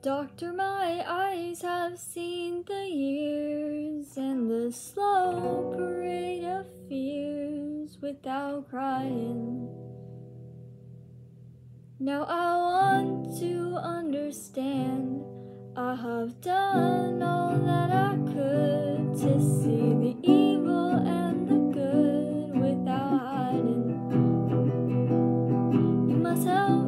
Doctor, my eyes have seen the years and the slow parade of fears without crying. Now I want to understand. I have done all that I could to see the evil and the good without hiding. You must help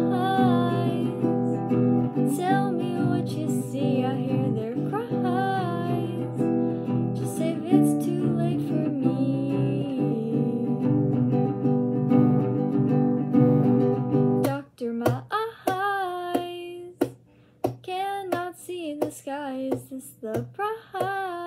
see the sky, is this the prize?